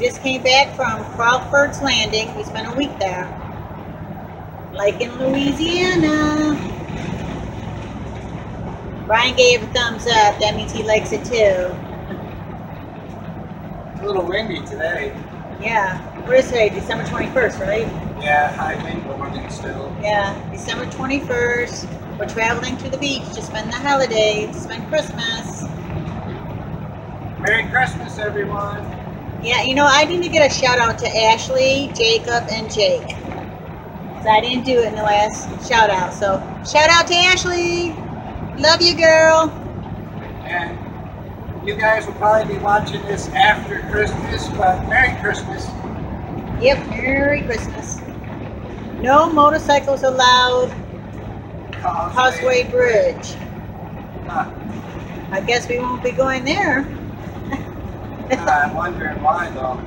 just came back from Crawford's Landing. We spent a week there. Like in Louisiana. Brian gave a thumbs up. That means he likes it too. A little windy today. Yeah. What is today? December 21st, right? Yeah, high wind warning still. Yeah. December 21st. We're traveling to the beach to spend the holiday, to spend Christmas. Merry Christmas, everyone. Yeah, you know, I need to get a shout out to Ashley, Jacob, and Jake. 'Cause I didn't do it in the last shout out. So, shout out to Ashley. Love you, girl. And you guys will probably be watching this after Christmas, but Merry Christmas. Yep, Merry Christmas. No motorcycles allowed. Causeway Bridge. Huh. I guess we won't be going there. I'm wondering why though.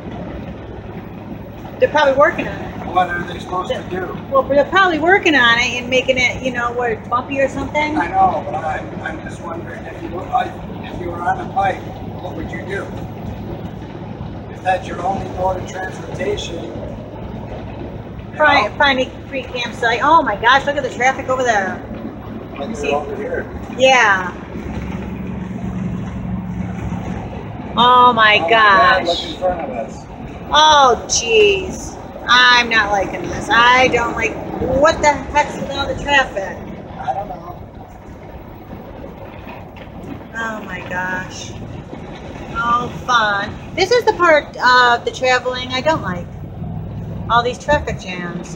They're probably working on it. What are they supposed to do? Well, they're probably working on it and making it, you know, what, bumpy or something. I know, but I'm, I'm just wondering if you were if you were on a bike, what would you do? If that's your only mode of transportation. Find, know, find a free campsite. Oh my gosh, look at the traffic over there. Like See? over here. Yeah. Oh my God, gosh. in front of us. Oh jeez. I'm not liking this. I don't like. What the heck's with all the traffic? I don't know. Oh my gosh. Oh, fun. This is the part of the traveling I don't like. All these traffic jams.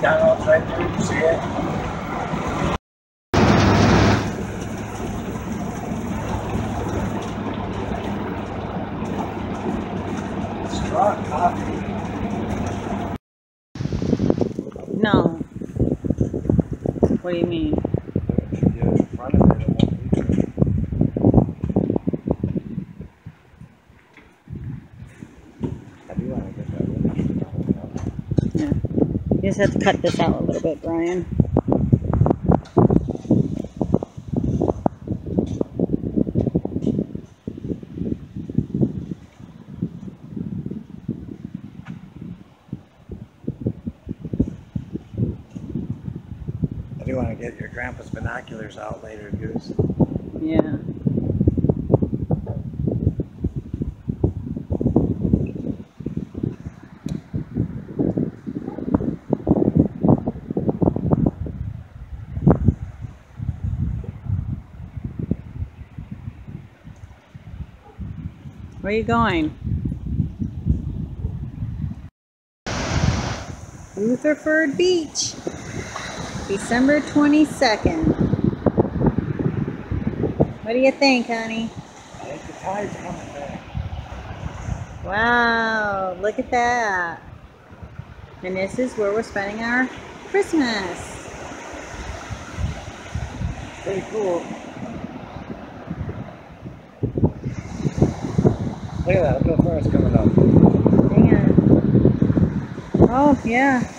McDonald's right there, you see it? No. What do you mean? Get in front of it, it won't be there. I do want to get that window. Yeah. You just have to cut this out a little bit, Brian. I do want to get your grandpa's binoculars out later, Goose. Yeah. Where are you going? Rutherford Beach, December 22nd. What do you think, honey? I think the tide's coming back. Wow, look at that. And this is where we're spending our Christmas. Pretty cool. Look at that. Look how far it's coming up. Hang on. Oh, yeah.